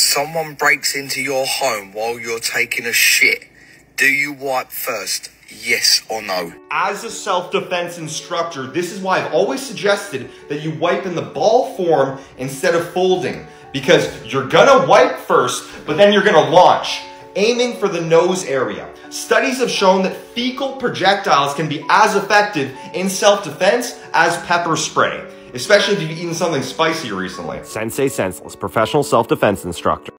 someone breaks into your home while you're taking a shit, do you wipe first? Yes or no? As a self-defense instructor, this is why I've always suggested that you wipe in the ball form instead of folding. Because you're gonna wipe first, but then you're gonna launch, aiming for the nose area. Studies have shown that fecal projectiles can be as effective in self-defense as pepper spray, especially if you've eaten something spicy recently. Sensei Senseless, professional self defense instructor.